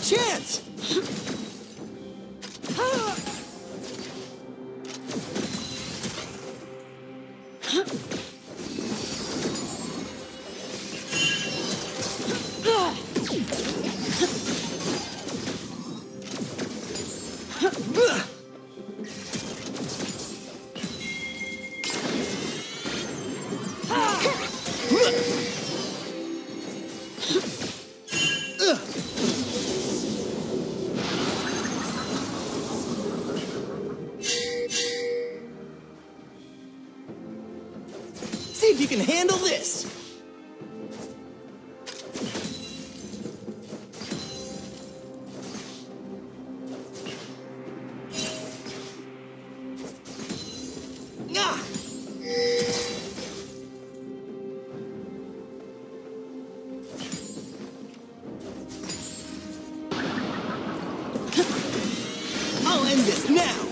chance! handle this. Ah! I'll end this now!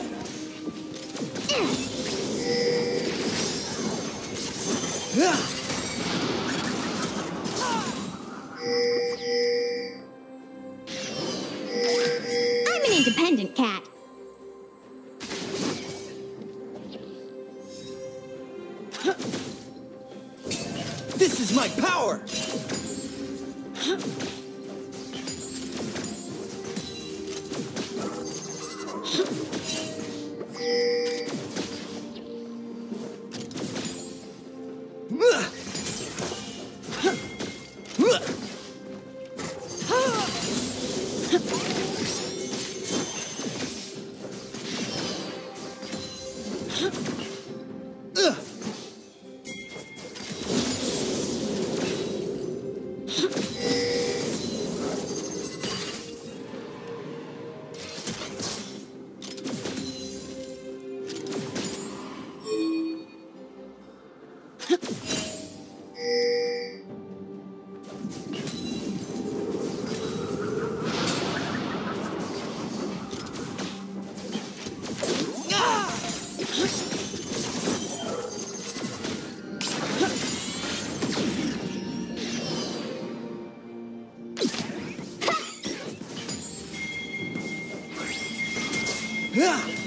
诶呀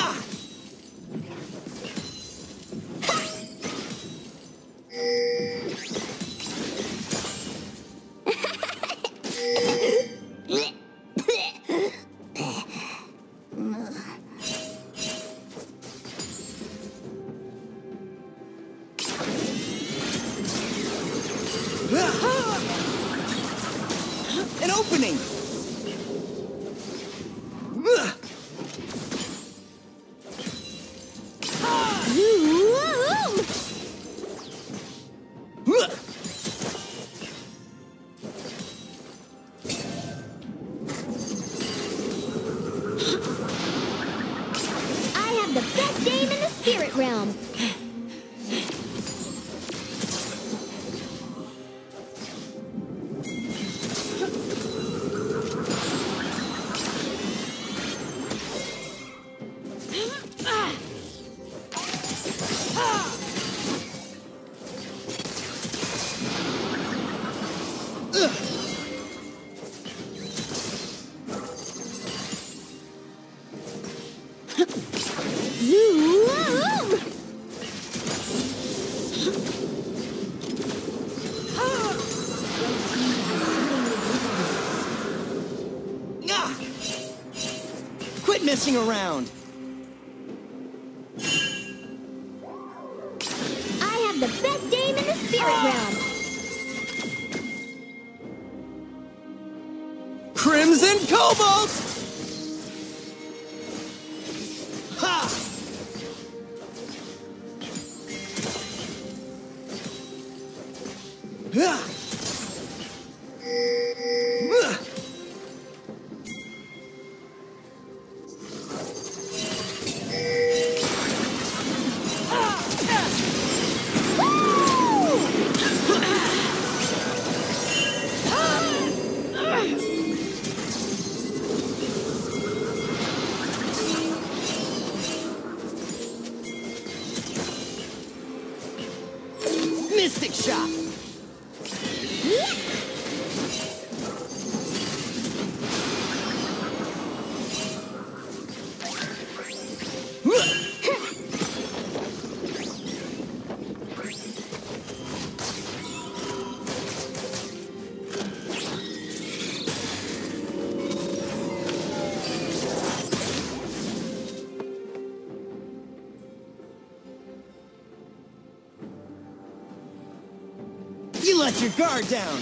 Ah! Game in the spirit realm. Messing around! I have the best game in the spirit ah. realm. Crimson Cobalt! Mystic Shot! Guard down!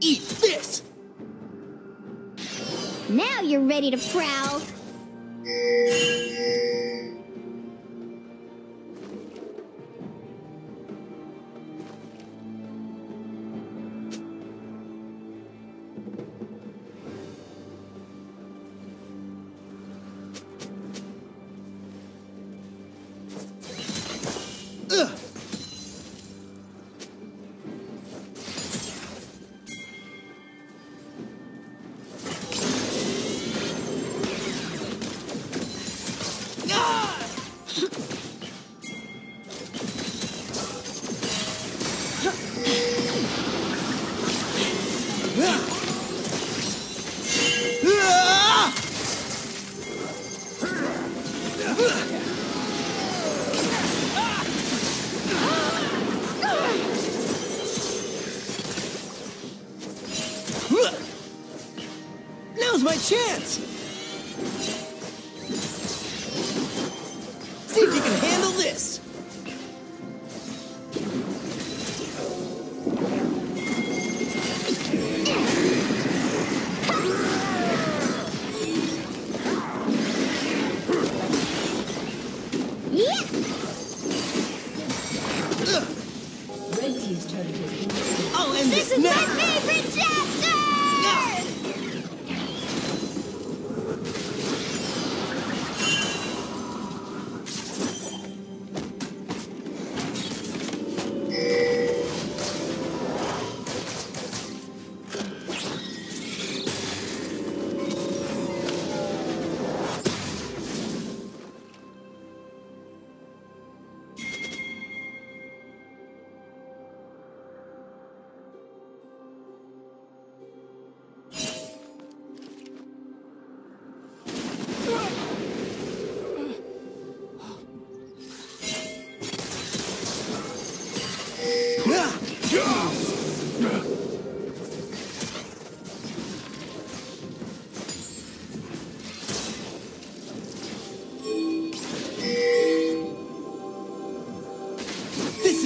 Eat this! Now you're ready to prowl. chance!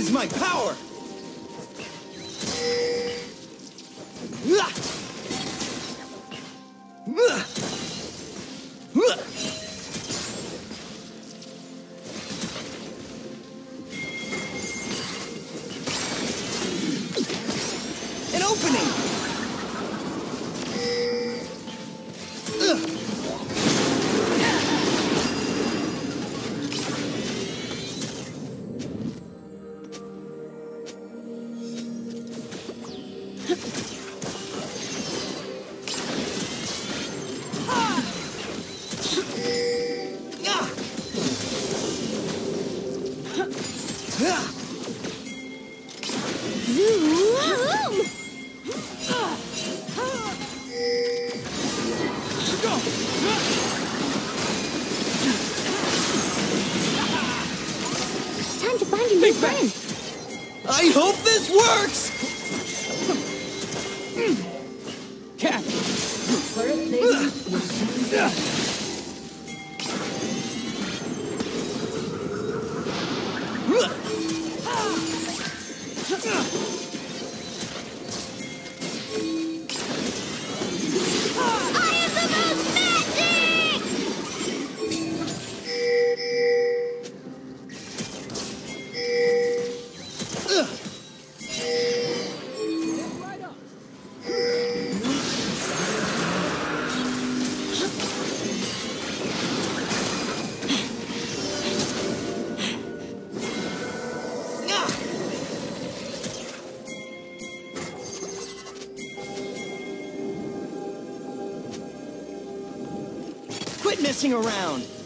is my power! I hope this works! around.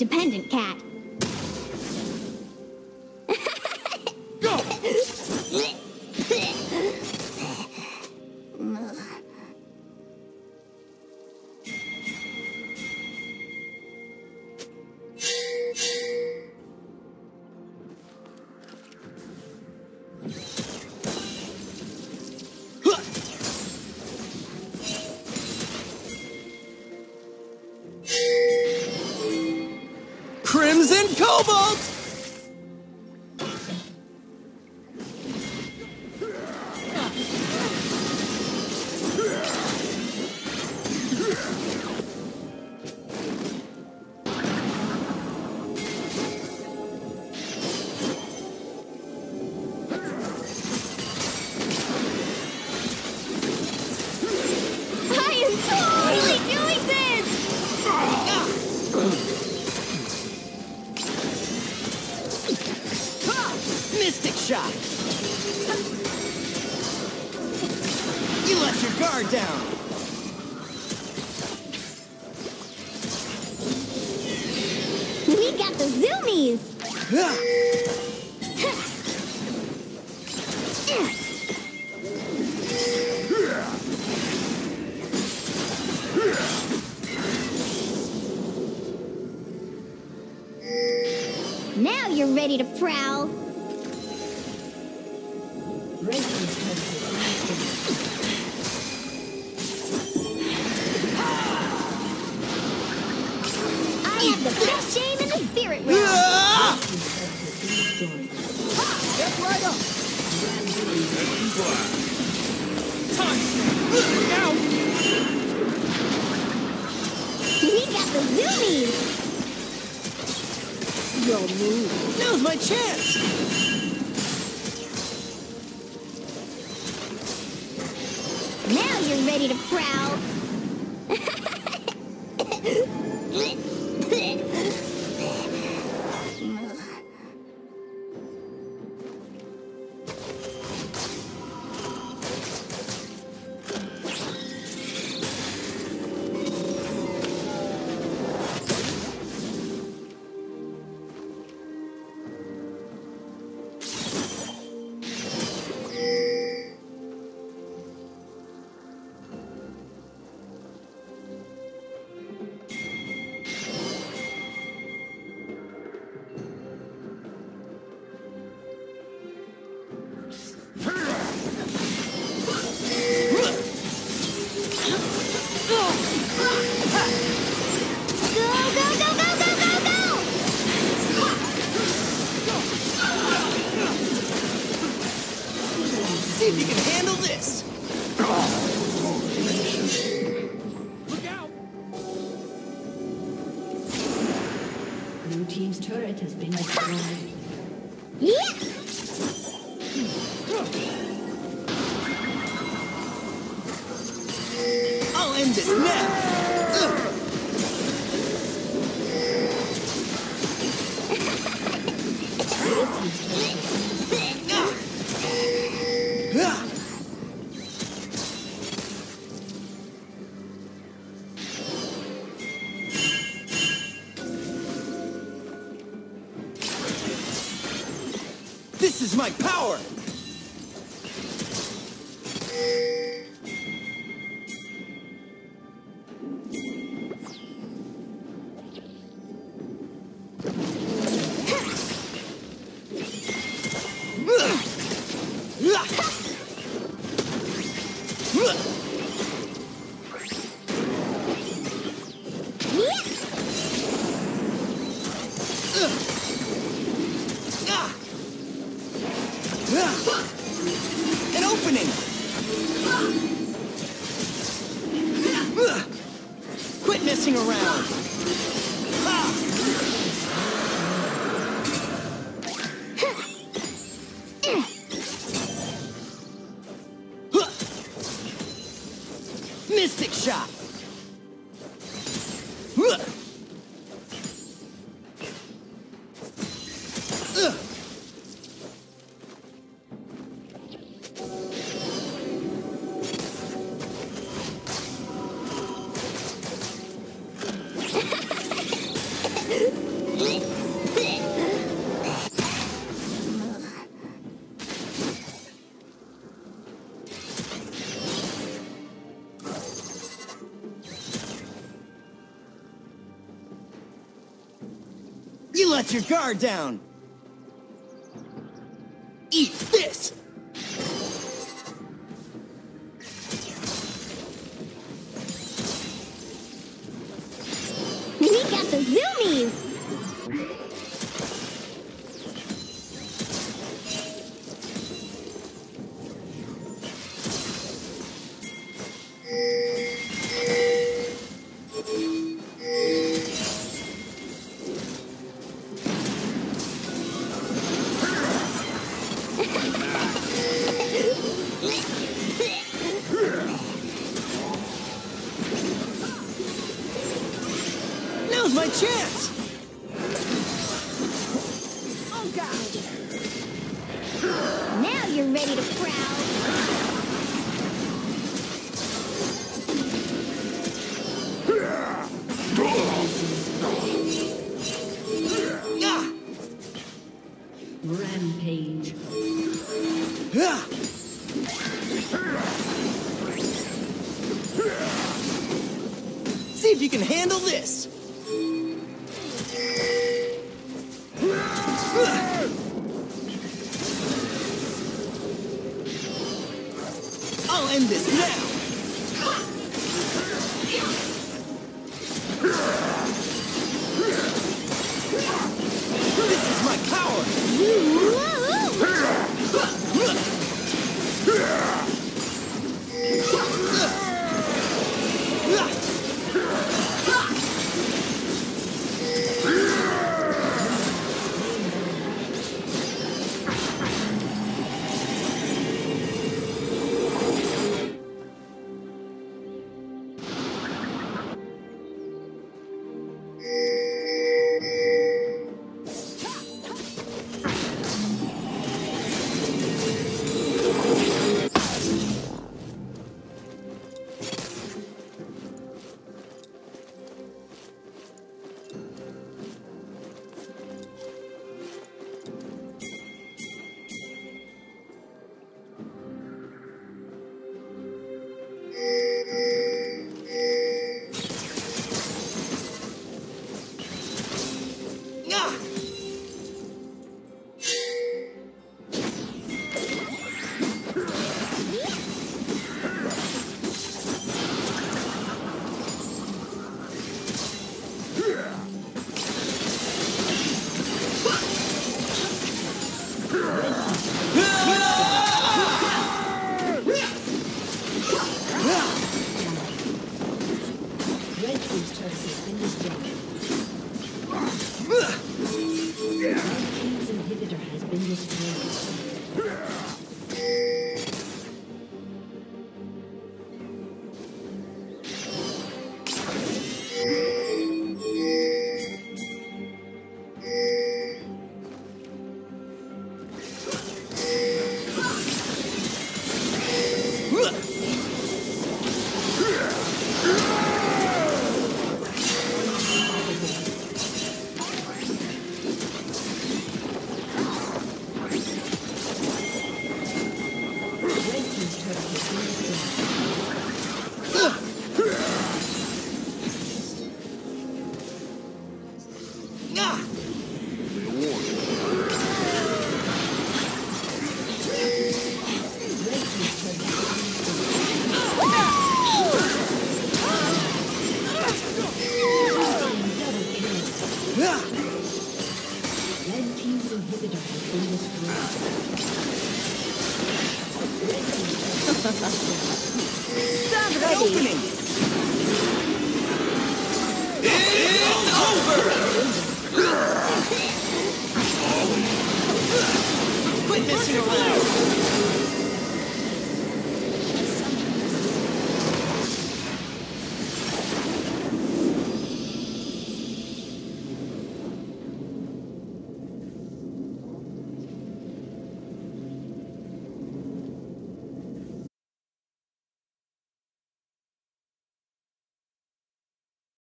independent cat. you're ready to prowl. This is my power! shot. Your guard down! Eat this! ready to prowl.